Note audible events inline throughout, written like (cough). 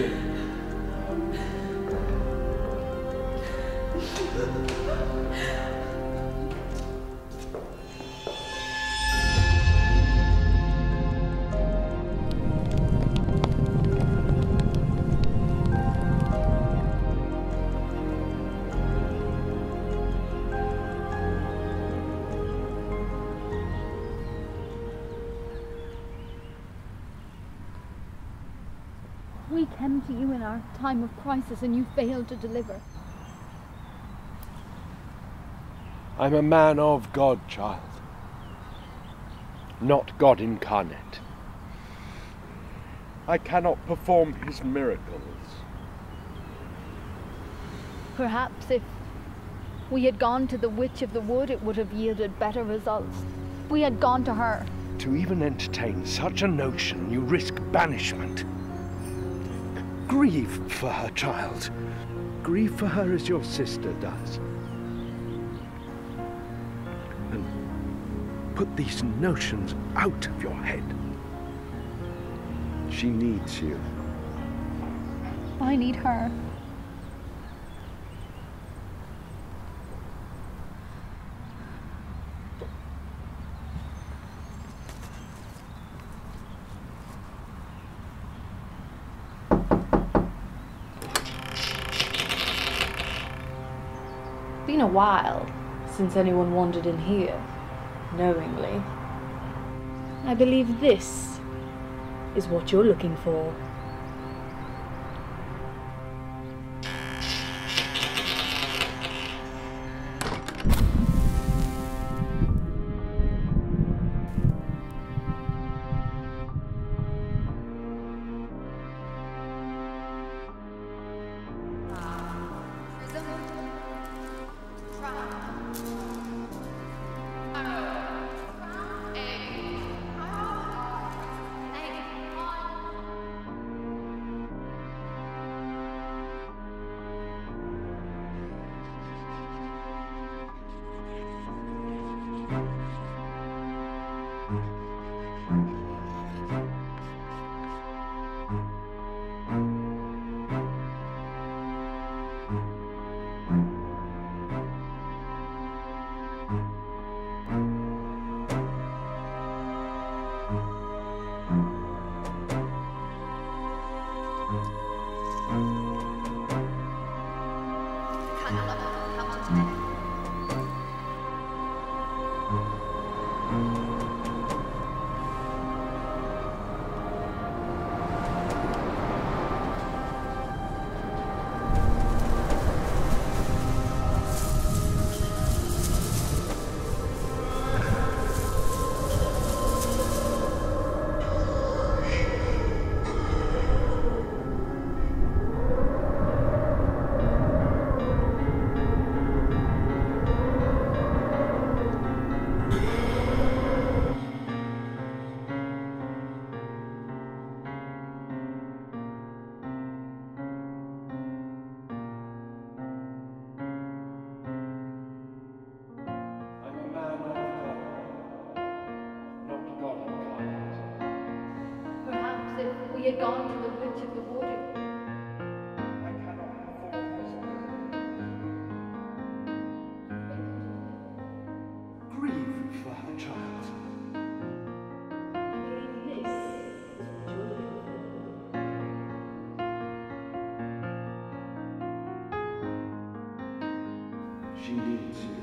We came to you in our time of crisis and you failed to deliver. I'm a man of God, child. Not God incarnate. I cannot perform his miracles. Perhaps if we had gone to the Witch of the Wood, it would have yielded better results. We had gone to her. To even entertain such a notion, you risk banishment. Grieve for her, child. Grieve for her as your sister does. And put these notions out of your head. She needs you. I need her. While since anyone wandered in here, knowingly. I believe this is what you're looking for. 看到了吗？他忘记带。If gone to the Witch of the miracles. Grieve for her, child. She needs you.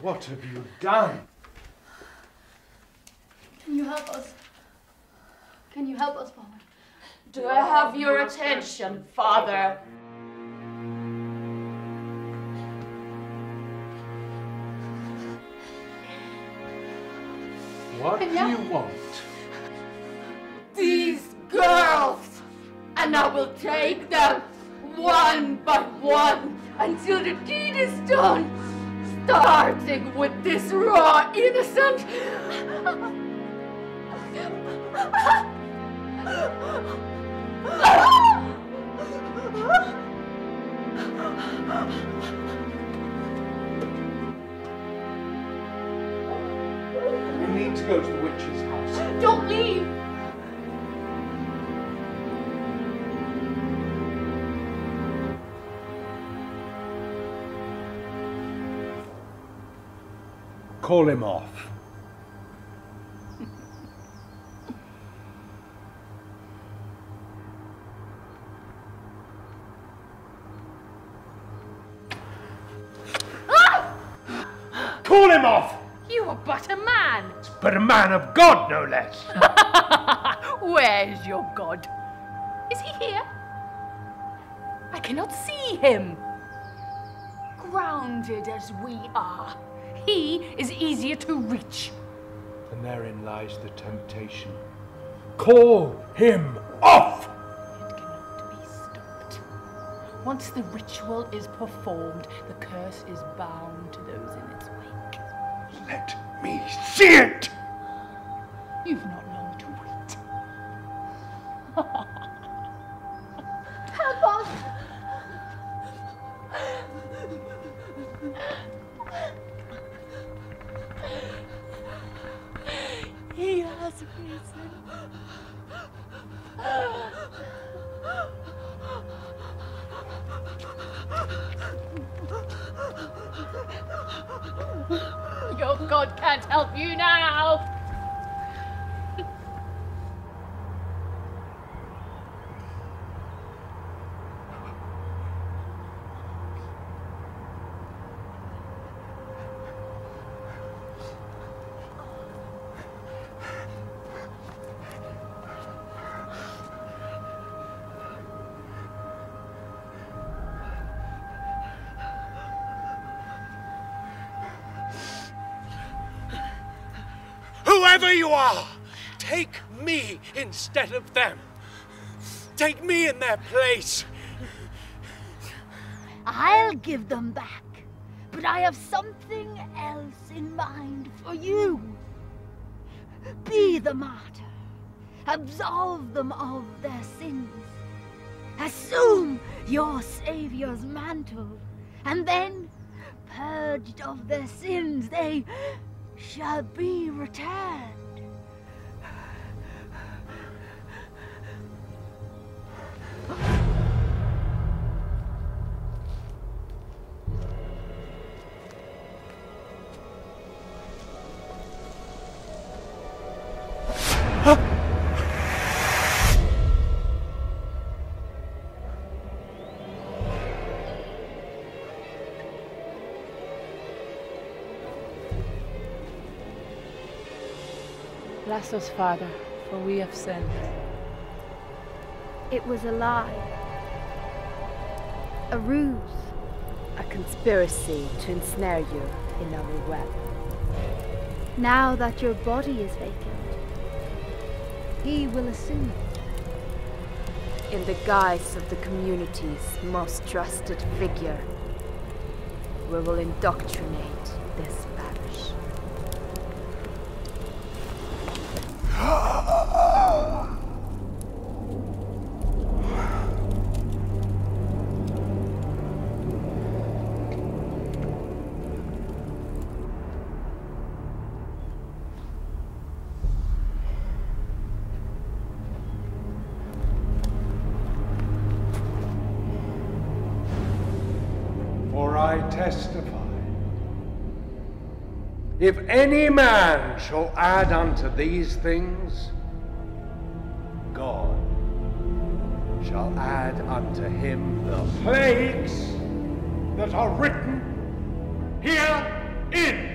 What have you done? Can you help us? Can you help us, Father? Do I have your attention, Father? What do you want? These girls! And I will take them one by one until the deed is done, starting with this raw innocent. We need to go to the witch's house. Don't leave! Call him off. Call him off! You are but a man! But a man of God, no less. (laughs) Where is your God? Is he here? I cannot see him. Grounded as we are, he is easier to reach. And therein lies the temptation. Call him off! It cannot be stopped. Once the ritual is performed, the curse is bound to those in its wake. Let me see it! You've not Your God can't help you now. Whoever you are, take me instead of them. Take me in their place. I'll give them back. But I have something else in mind for you. Be the martyr. Absolve them of their sins. Assume your Saviour's mantle. And then, purged of their sins, they shall be returned. Bless us, Father, for we have sinned. It was a lie. A ruse. A conspiracy to ensnare you in our web. Now that your body is vacant, he will assume it. In the guise of the community's most trusted figure, we will indoctrinate this I testify. If any man shall add unto these things, God shall add unto him the plagues that are written herein.